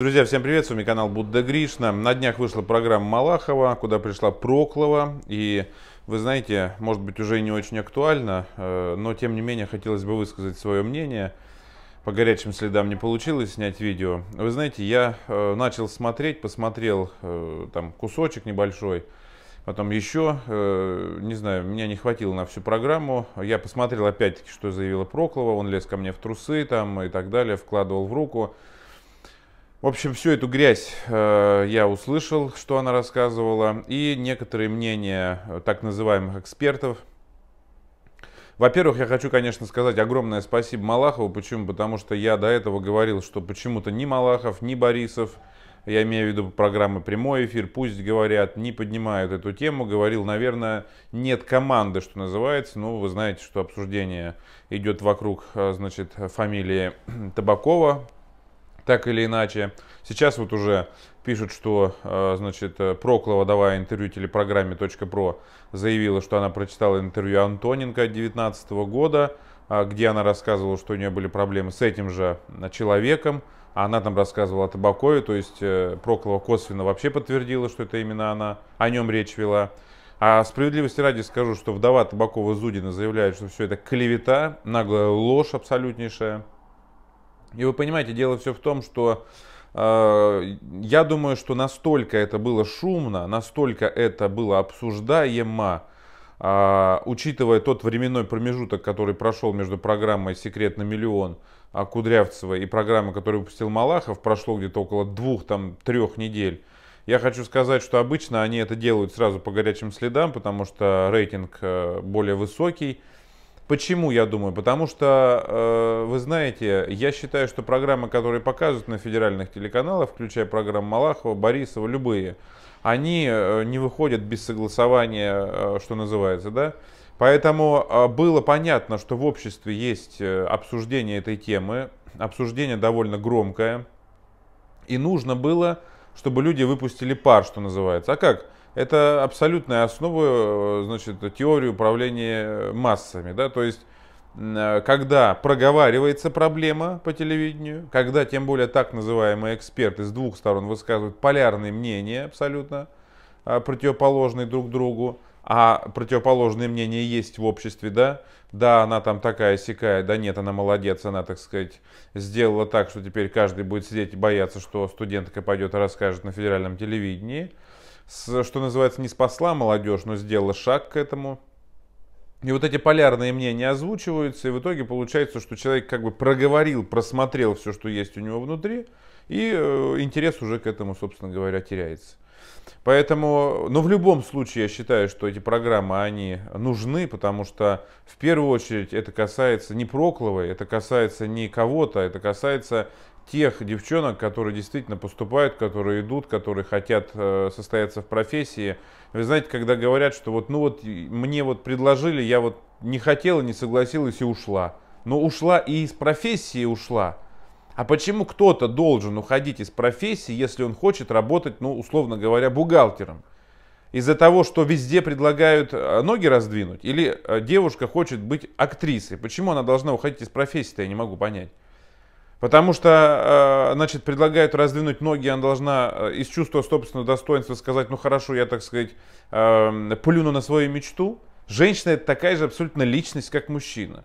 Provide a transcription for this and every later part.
Друзья, всем привет, с вами канал Будда Гришна. На днях вышла программа Малахова, куда пришла Проклова. И вы знаете, может быть уже не очень актуально, э, но тем не менее хотелось бы высказать свое мнение. По горячим следам не получилось снять видео. Вы знаете, я э, начал смотреть, посмотрел э, там кусочек небольшой, потом еще, не знаю, меня не хватило на всю программу. Я посмотрел опять-таки, что заявила Проклова, он лез ко мне в трусы там и так далее, вкладывал в руку. В общем, всю эту грязь э, я услышал, что она рассказывала, и некоторые мнения э, так называемых экспертов. Во-первых, я хочу, конечно, сказать огромное спасибо Малахову. Почему? Потому что я до этого говорил, что почему-то ни Малахов, ни Борисов, я имею в виду программы «Прямой эфир», пусть говорят, не поднимают эту тему. Говорил, наверное, нет команды, что называется. Ну, вы знаете, что обсуждение идет вокруг, э, значит, фамилии Табакова, так или иначе. Сейчас вот уже пишут, что, э, значит, Проклова, давая интервью телепрограмме .про, заявила, что она прочитала интервью Антоненко 2019 года, а, где она рассказывала, что у нее были проблемы с этим же человеком. А она там рассказывала о Табакове, то есть э, Проклова косвенно вообще подтвердила, что это именно она, о нем речь вела. А справедливости ради скажу, что вдова Табакова-Зудина заявляет, что все это клевета, наглая ложь абсолютнейшая. И вы понимаете, дело все в том, что э, я думаю, что настолько это было шумно, настолько это было обсуждаемо, э, учитывая тот временной промежуток, который прошел между программой «Секрет на миллион» Кудрявцева и программой, которую выпустил Малахов, прошло где-то около двух-трех недель. Я хочу сказать, что обычно они это делают сразу по горячим следам, потому что рейтинг э, более высокий. Почему, я думаю? Потому что, э, вы знаете, я считаю, что программы, которые показывают на федеральных телеканалах, включая программу Малахова, Борисова, любые, они э, не выходят без согласования, э, что называется, да? Поэтому было понятно, что в обществе есть обсуждение этой темы, обсуждение довольно громкое, и нужно было, чтобы люди выпустили пар, что называется. А как? Это абсолютная основа э, значит, теории управления массами. Да? То есть, э, когда проговаривается проблема по телевидению, когда тем более так называемые эксперты с двух сторон высказывают полярные мнения абсолютно э, противоположные друг другу, а противоположные мнения есть в обществе, да, да, она там такая сякая, да нет, она молодец, она, так сказать, сделала так, что теперь каждый будет сидеть и бояться, что студентка пойдет и расскажет на федеральном телевидении что называется, не спасла молодежь, но сделала шаг к этому. И вот эти полярные мнения озвучиваются, и в итоге получается, что человек как бы проговорил, просмотрел все, что есть у него внутри, и э, интерес уже к этому, собственно говоря, теряется. Поэтому, но в любом случае я считаю, что эти программы, они нужны, потому что в первую очередь это касается не Прокловой, это касается не кого-то, это касается тех девчонок, которые действительно поступают, которые идут, которые хотят э, состояться в профессии. Вы знаете, когда говорят, что вот, ну вот мне вот предложили, я вот не хотела, не согласилась и ушла. Но ушла и из профессии ушла. А почему кто-то должен уходить из профессии, если он хочет работать, ну, условно говоря, бухгалтером? Из-за того, что везде предлагают э, ноги раздвинуть? Или э, девушка хочет быть актрисой? Почему она должна уходить из профессии-то, я не могу понять. Потому что, э, значит, предлагают раздвинуть ноги, она должна э, из чувства собственного достоинства сказать, ну хорошо, я, так сказать, э, плюну на свою мечту. Женщина это такая же абсолютно личность, как мужчина.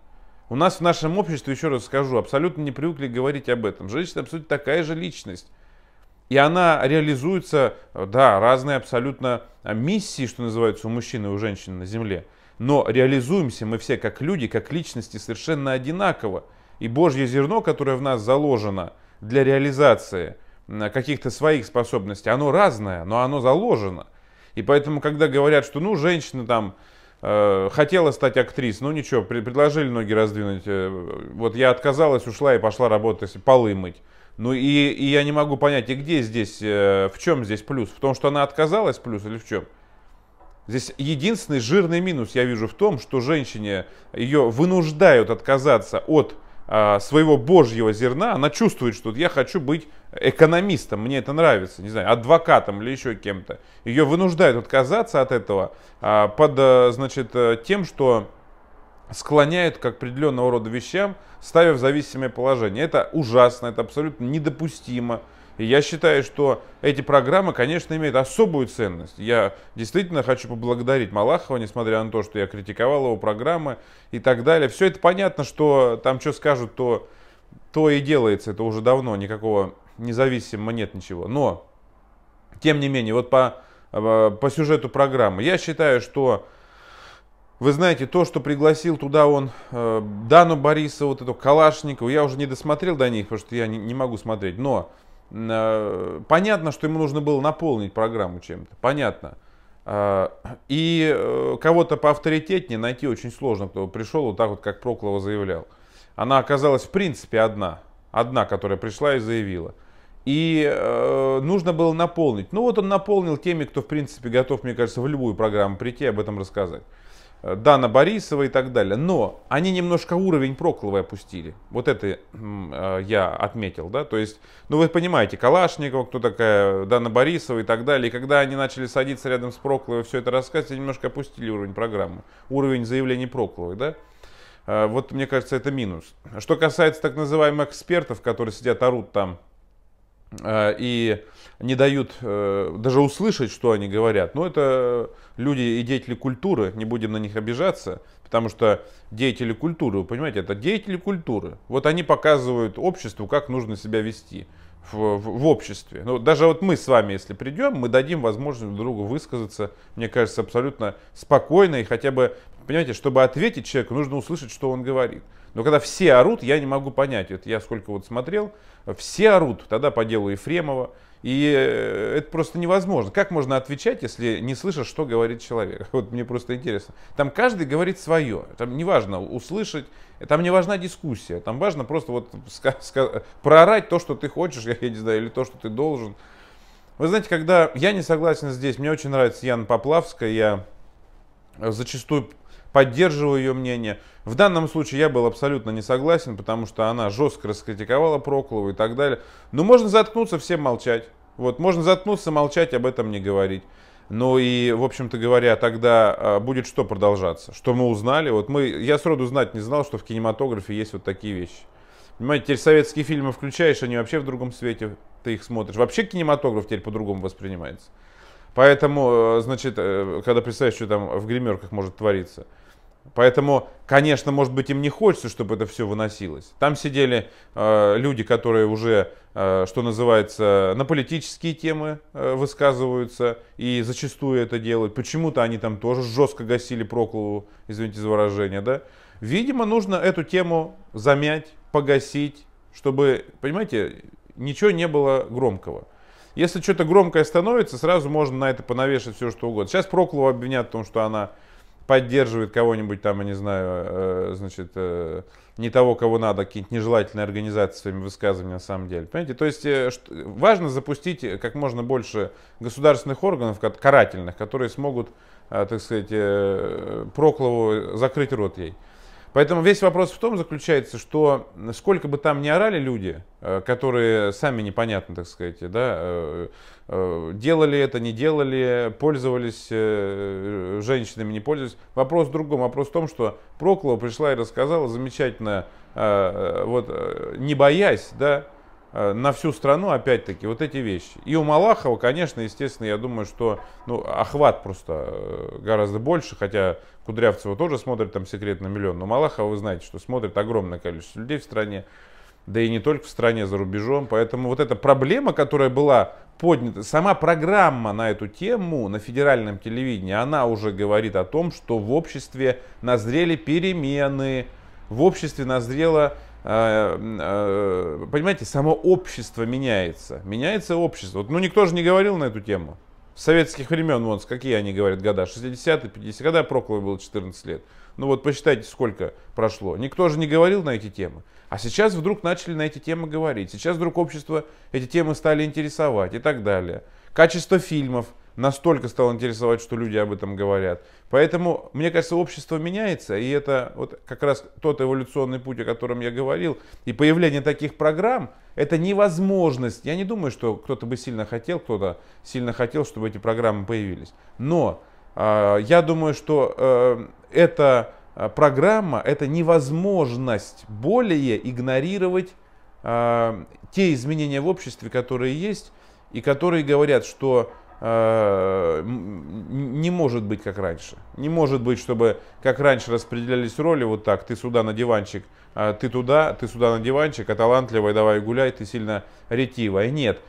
У нас в нашем обществе, еще раз скажу, абсолютно не привыкли говорить об этом. Женщина абсолютно такая же личность. И она реализуется, да, разные абсолютно миссии, что называется, у мужчины и у женщины на Земле. Но реализуемся мы все как люди, как личности совершенно одинаково. И Божье зерно, которое в нас заложено для реализации каких-то своих способностей, оно разное, но оно заложено. И поэтому, когда говорят, что ну, женщина там э, хотела стать актрисой, ну ничего, предложили ноги раздвинуть, э, вот я отказалась, ушла и пошла работать, полы мыть. Ну и, и я не могу понять, и где здесь, э, в чем здесь плюс? В том, что она отказалась плюс или в чем? Здесь единственный жирный минус я вижу в том, что женщине ее вынуждают отказаться от своего божьего зерна, она чувствует, что я хочу быть экономистом, мне это нравится, не знаю, адвокатом или еще кем-то. Ее вынуждают отказаться от этого а, под, э, значит, э, тем, что склоняют к определенного рода вещам, ставя в зависимое положение. Это ужасно, это абсолютно недопустимо. И я считаю, что эти программы, конечно, имеют особую ценность. Я действительно хочу поблагодарить Малахова, несмотря на то, что я критиковал его программы и так далее. Все это понятно, что там что скажут, то, то и делается. Это уже давно, никакого независимого нет ничего. Но, тем не менее, вот по, э, по сюжету программы, я считаю, что вы знаете, то, что пригласил туда он э, Дану Борисову, вот эту Калашникову, я уже не досмотрел до них, потому что я не, не могу смотреть, но э, понятно, что ему нужно было наполнить программу чем-то, понятно. Э, и э, кого-то поавторитетнее найти очень сложно, кто пришел вот так вот, как Проклова заявлял. Она оказалась в принципе одна, одна, которая пришла и заявила. И э, нужно было наполнить. Ну вот он наполнил теми, кто в принципе готов, мне кажется, в любую программу прийти и об этом рассказать. Э, Дана Борисова и так далее. Но они немножко уровень Прокловой опустили. Вот это э, я отметил, да, то есть, ну вы понимаете, Калашникова, кто такая Дана Борисова и так далее. И когда они начали садиться рядом с Прокловой, все это рассказывать, они немножко опустили уровень программы, уровень заявлений Прокловой, да. Э, вот мне кажется, это минус. Что касается так называемых экспертов, которые сидят, орут там и не дают э, даже услышать, что они говорят. Но это люди и деятели культуры, не будем на них обижаться, потому что деятели культуры, вы понимаете, это деятели культуры. Вот они показывают обществу, как нужно себя вести в, в, в обществе. Ну, даже вот мы с вами, если придем, мы дадим возможность друг другу высказаться, мне кажется, абсолютно спокойно и хотя бы, понимаете, чтобы ответить человеку, нужно услышать, что он говорит. Но когда все орут, я не могу понять. Это я сколько вот смотрел, все орут, тогда по делу Ефремова. И э, это просто невозможно. Как можно отвечать, если не слышишь, что говорит человек? Вот мне просто интересно. Там каждый говорит свое. Там не важно услышать, там не важна дискуссия. Там важно просто вот проорать то, что ты хочешь, я не знаю, или то, что ты должен. Вы знаете, когда я не согласен здесь, мне очень нравится Яна Поплавская, я зачастую поддерживаю ее мнение. В данном случае я был абсолютно не согласен, потому что она жестко раскритиковала Проклову и так далее. Но можно заткнуться, всем молчать. Вот, можно заткнуться, молчать, об этом не говорить. Ну и, в общем-то говоря, тогда а, будет что продолжаться? Что мы узнали? Вот мы, я сроду знать не знал, что в кинематографе есть вот такие вещи. Понимаете, теперь советские фильмы включаешь, они вообще в другом свете, ты их смотришь. Вообще кинематограф теперь по-другому воспринимается. Поэтому, э, значит, э, когда представляешь, что там в гримерках может твориться – Поэтому, конечно, может быть, им не хочется, чтобы это все выносилось. Там сидели э, люди, которые уже, э, что называется, на политические темы э, высказываются и зачастую это делают. Почему-то они там тоже жестко гасили Проклову, извините за выражение, да. Видимо, нужно эту тему замять, погасить, чтобы, понимаете, ничего не было громкого. Если что-то громкое становится, сразу можно на это понавешать все, что угодно. Сейчас Проклову обвинят в том, что она поддерживает кого-нибудь там, я не знаю, э, значит, э, не того, кого надо, какие-нибудь нежелательные организации своими высказываниями на самом деле. Понимаете? То есть э, важно запустить как можно больше государственных органов карательных, которые смогут, так сказать, Проклову закрыть рот ей. Поэтому весь вопрос в том заключается, что сколько бы там ни орали люди, э, которые сами непонятно, так сказать, да, э, э, делали это, не делали, пользовались женщинами, не пользовались. Вопрос в другом. Вопрос в том, что Проклова пришла и рассказала замечательно, вот, не боясь, да, на всю страну, опять-таки, вот эти вещи. И у Малахова, конечно, естественно, я думаю, что ну, охват просто э, гораздо больше, хотя Кудрявцева тоже смотрит там секрет на миллион, но Малахова, вы знаете, что смотрит огромное количество людей в стране, да и не только в стране, за рубежом. Поэтому вот эта проблема, которая была поднята, сама программа на эту тему на федеральном телевидении, она уже говорит о том, что в обществе назрели перемены, в обществе назрела понимаете, само общество меняется. Меняется общество. Вот, ну, никто же не говорил на эту тему. С советских времен, вот, какие они говорят года, 60-е, 50-е, когда Прокловой было 14 лет. Ну вот посчитайте, сколько прошло. Никто же не говорил на эти темы. А сейчас вдруг начали на эти темы говорить. Сейчас вдруг общество эти темы стали интересовать и так далее. Качество фильмов – настолько стал интересовать, что люди об этом говорят. Поэтому, мне кажется, общество меняется, и это вот как раз тот эволюционный путь, о котором я говорил. И появление таких программ – это невозможность. Я не думаю, что кто-то бы сильно хотел, кто-то сильно хотел, чтобы эти программы появились. Но э, я думаю, что э, эта программа – это невозможность более игнорировать э, те изменения в обществе, которые есть, и которые говорят, что э, не может быть как раньше. Не может быть, чтобы как раньше распределялись роли вот так, ты сюда на диванчик, а ты туда, ты сюда на диванчик, а талантливая давай гуляй, ты сильно ретивая. Нет,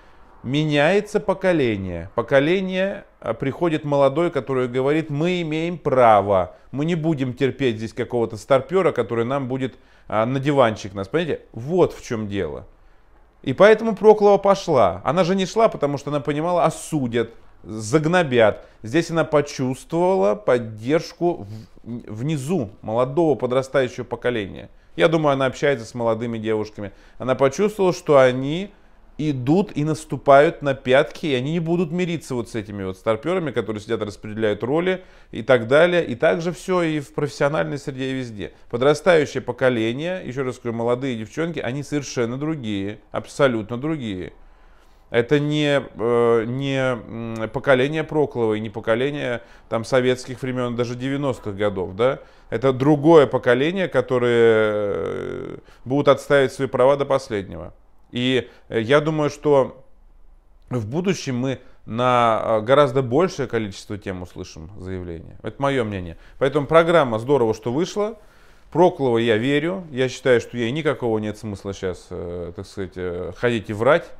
меняется поколение. Поколение а, приходит молодой, который говорит, мы имеем право, мы не будем терпеть здесь какого-то старпера, который нам будет а, на диванчик нас. Понимаете, вот в чем дело. И поэтому Проклова пошла. Она же не шла, потому что она понимала, осудят, загнобят. Здесь она почувствовала поддержку внизу молодого подрастающего поколения. Я думаю, она общается с молодыми девушками. Она почувствовала, что они идут и наступают на пятки, и они не будут мириться вот с этими вот старперами, которые сидят, распределяют роли и так далее. И также все и в профессиональной среде, и везде. Подрастающее поколение, еще раз скажу, молодые девчонки, они совершенно другие, абсолютно другие. Это не, э, не поколение Проклова и не поколение там, советских времен, даже 90-х годов. Да? Это другое поколение, которое э, будут отставить свои права до последнего. И э, я думаю, что в будущем мы на гораздо большее количество тем услышим заявления. Это мое мнение. Поэтому программа здорово, что вышла. Проклова я верю. Я считаю, что ей никакого нет смысла сейчас, так сказать, ходить и врать.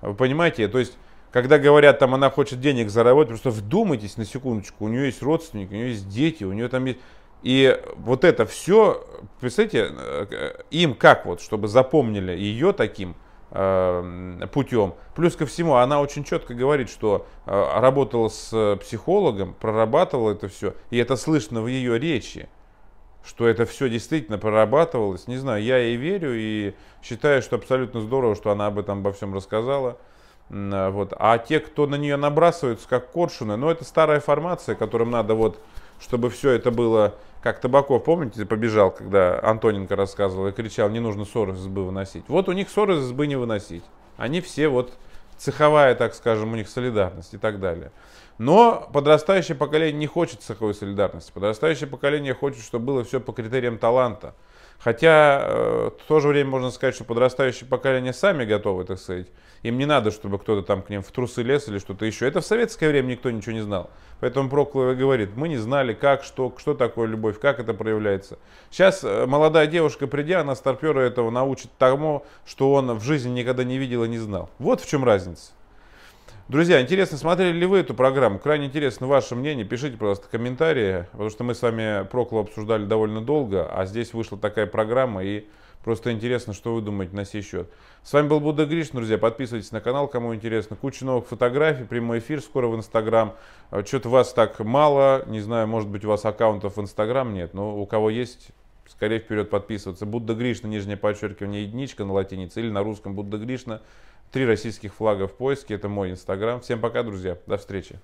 Вы понимаете? То есть, когда говорят, там она хочет денег заработать, просто вдумайтесь на секундочку. У нее есть родственники, у нее есть дети, у нее там есть... И вот это все, представляете, им как вот, чтобы запомнили ее таким – Э, путем. Плюс ко всему, она очень четко говорит, что э, работала с психологом, прорабатывала это все, и это слышно в ее речи, что это все действительно прорабатывалось. Не знаю, я ей верю и считаю, что абсолютно здорово, что она об этом обо всем рассказала. Вот. А те, кто на нее набрасываются, как коршуны, ну это старая формация, которым надо вот, чтобы все это было как Табаков, помните, побежал, когда Антоненко рассказывал и кричал, не нужно ссоры из избы выносить. Вот у них ссоры из избы не выносить. Они все вот цеховая, так скажем, у них солидарность и так далее. Но подрастающее поколение не хочет цеховой солидарности. Подрастающее поколение хочет, чтобы было все по критериям таланта. Хотя э, в то же время можно сказать, что подрастающее поколение сами готовы, так сказать. Им не надо, чтобы кто-то там к ним в трусы лез или что-то еще. Это в советское время никто ничего не знал. Поэтому Проклова говорит, мы не знали, как, что, что такое любовь, как это проявляется. Сейчас э, молодая девушка, придя, она старпера этого научит тому, что он в жизни никогда не видел и не знал. Вот в чем разница. Друзья, интересно, смотрели ли вы эту программу? Крайне интересно ваше мнение. Пишите, пожалуйста, комментарии, потому что мы с вами Проклу обсуждали довольно долго, а здесь вышла такая программа, и просто интересно, что вы думаете на сей счет. С вами был Будда Гриш, друзья. Подписывайтесь на канал, кому интересно. Куча новых фотографий, прямой эфир скоро в Инстаграм. А, Что-то вас так мало, не знаю, может быть у вас аккаунтов в Инстаграм нет, но у кого есть, скорее вперед подписываться. Будда Гришна, нижнее подчеркивание, единичка на латинице или на русском Будда Гришна. Три российских флага в поиске. Это мой инстаграм. Всем пока, друзья. До встречи.